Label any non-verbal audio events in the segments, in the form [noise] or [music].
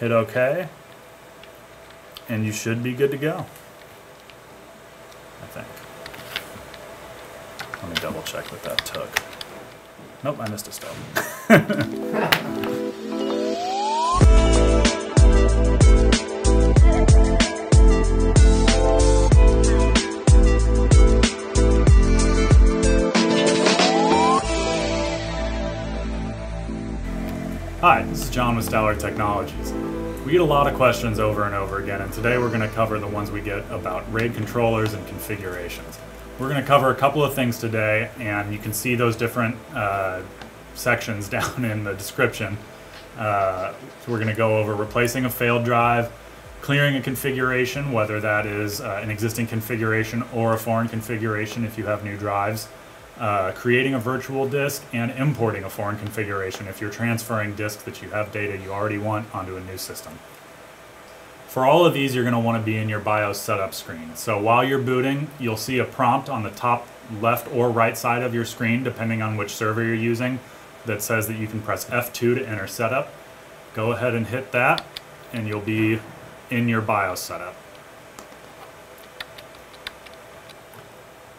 Hit OK. And you should be good to go. I think. Let me double check what that took. Nope, I missed a step. [laughs] Hi, this is John with Stellar Technologies. We get a lot of questions over and over again, and today we're going to cover the ones we get about RAID controllers and configurations. We're going to cover a couple of things today, and you can see those different uh, sections [laughs] down in the description. Uh, so we're going to go over replacing a failed drive, clearing a configuration, whether that is uh, an existing configuration or a foreign configuration if you have new drives, uh, creating a virtual disk, and importing a foreign configuration if you're transferring disks that you have data you already want onto a new system. For all of these, you're going to want to be in your BIOS setup screen. So while you're booting, you'll see a prompt on the top left or right side of your screen, depending on which server you're using, that says that you can press F2 to enter setup. Go ahead and hit that, and you'll be in your BIOS setup.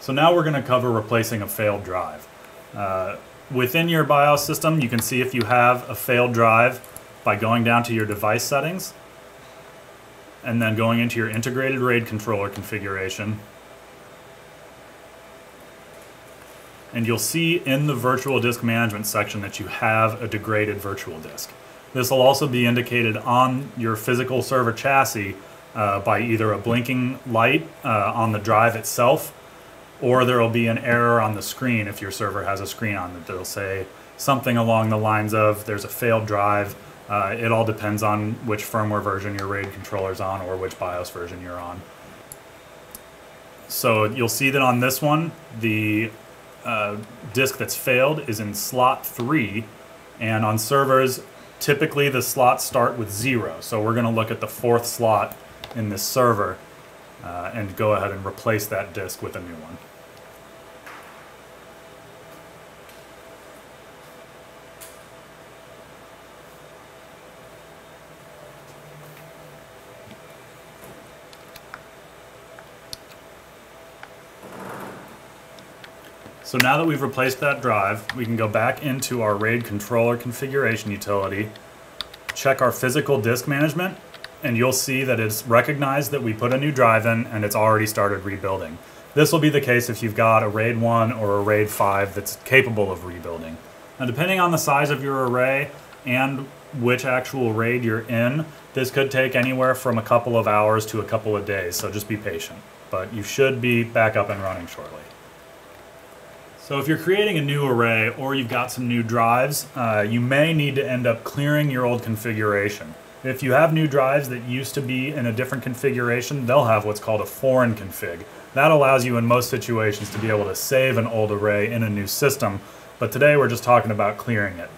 So now we're going to cover replacing a failed drive. Uh, within your BIOS system, you can see if you have a failed drive by going down to your device settings and then going into your integrated RAID controller configuration. And you'll see in the virtual disk management section that you have a degraded virtual disk. This will also be indicated on your physical server chassis uh, by either a blinking light uh, on the drive itself or there will be an error on the screen if your server has a screen on it that'll say something along the lines of there's a failed drive. Uh, it all depends on which firmware version your RAID controller is on or which BIOS version you're on. So you'll see that on this one, the uh, disk that's failed is in slot 3, and on servers, typically the slots start with 0. So we're going to look at the fourth slot in this server uh, and go ahead and replace that disk with a new one. So now that we've replaced that drive, we can go back into our RAID controller configuration utility, check our physical disk management, and you'll see that it's recognized that we put a new drive in and it's already started rebuilding. This will be the case if you've got a RAID 1 or a RAID 5 that's capable of rebuilding. Now depending on the size of your array and which actual RAID you're in, this could take anywhere from a couple of hours to a couple of days, so just be patient. But you should be back up and running shortly. So if you're creating a new array or you've got some new drives, uh, you may need to end up clearing your old configuration. If you have new drives that used to be in a different configuration, they'll have what's called a foreign config. That allows you in most situations to be able to save an old array in a new system, but today we're just talking about clearing it.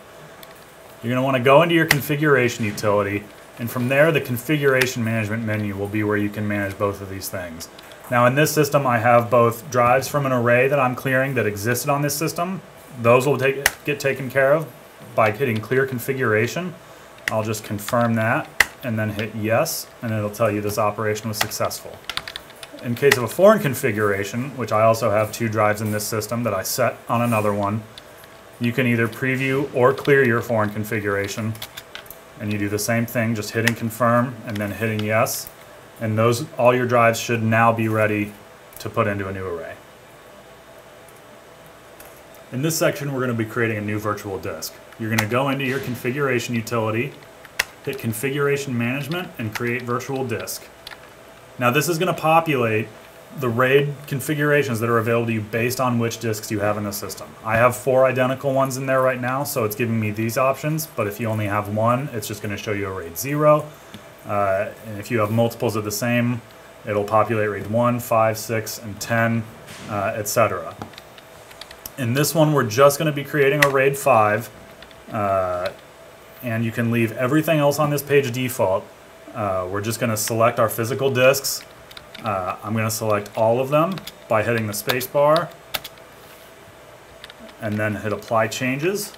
You're going to want to go into your configuration utility, and from there the configuration management menu will be where you can manage both of these things. Now in this system I have both drives from an array that I'm clearing that existed on this system. Those will take, get taken care of by hitting clear configuration. I'll just confirm that and then hit yes and it'll tell you this operation was successful. In case of a foreign configuration, which I also have two drives in this system that I set on another one, you can either preview or clear your foreign configuration and you do the same thing, just hitting confirm and then hitting yes and those all your drives should now be ready to put into a new array. In this section, we're going to be creating a new virtual disk. You're going to go into your configuration utility, hit configuration management, and create virtual disk. Now this is going to populate the RAID configurations that are available to you based on which disks you have in the system. I have four identical ones in there right now, so it's giving me these options, but if you only have one, it's just going to show you a RAID 0. Uh, and if you have multiples of the same, it'll populate RAID 1, 5, 6, and 10, uh, etc. In this one, we're just going to be creating a RAID 5, uh, and you can leave everything else on this page default. Uh, we're just going to select our physical disks. Uh, I'm going to select all of them by hitting the spacebar, and then hit Apply Changes.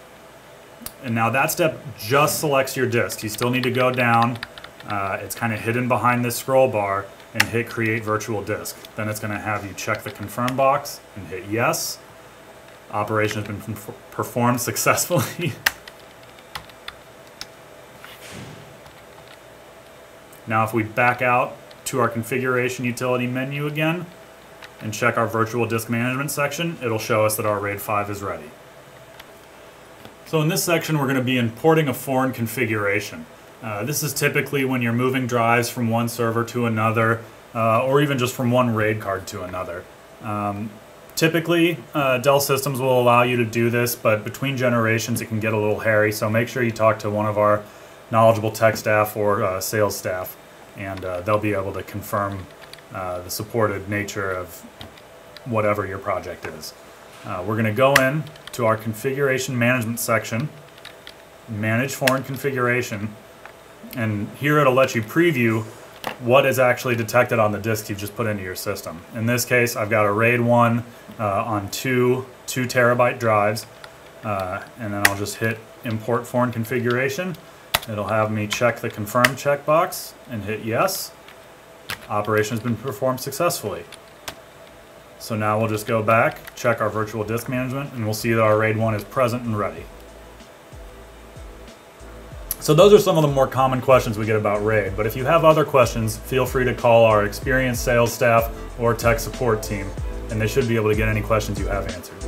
And now that step just selects your disk. You still need to go down uh, it's kind of hidden behind this scroll bar and hit create virtual disk. Then it's going to have you check the confirm box and hit yes. Operation has been performed successfully. [laughs] now if we back out to our configuration utility menu again and check our virtual disk management section, it'll show us that our RAID 5 is ready. So in this section, we're going to be importing a foreign configuration. Uh, this is typically when you're moving drives from one server to another, uh, or even just from one RAID card to another. Um, typically, uh, Dell systems will allow you to do this, but between generations it can get a little hairy, so make sure you talk to one of our knowledgeable tech staff or uh, sales staff, and uh, they'll be able to confirm the supported nature of whatever your project is. we're going to go in to our configuration management section, manage foreign configuration, and here it'll let you preview what is actually detected on the disk you've just put into your system. In this case, I've got a RAID 1 uh, on two 2 terabyte drives, uh, and then I'll just hit import foreign configuration. It'll have me check the confirm checkbox and hit yes. Operation has been performed successfully. So now we'll just go back, check our virtual disk management, and we'll see that our RAID 1 is present and ready. So those are some of the more common questions we get about RAID, but if you have other questions, feel free to call our experienced sales staff or tech support team, and they should be able to get any questions you have answered.